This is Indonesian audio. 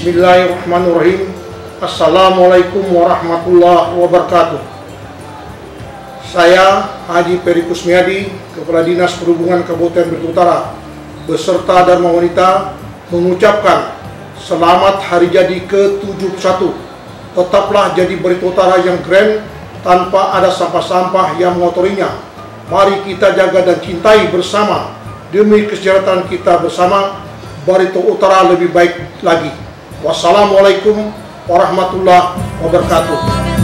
Bismillahirrahmanirrahim. Assalamualaikum warahmatullahi wabarakatuh. Saya Haji Peri Kusmiadi Kepala Dinas Perhubungan Kabupaten Belitung Utara beserta Dharma Wanita mengucapkan Selamat Hari Jadi ke-71 Tetaplah jadi Belitung Utara yang keren tanpa ada sampah-sampah yang mengotorinya Mari kita jaga dan cintai bersama demi kesejahteraan kita bersama Barito Utara lebih baik lagi. Wassalamualaikum warahmatullahi wabarakatuh.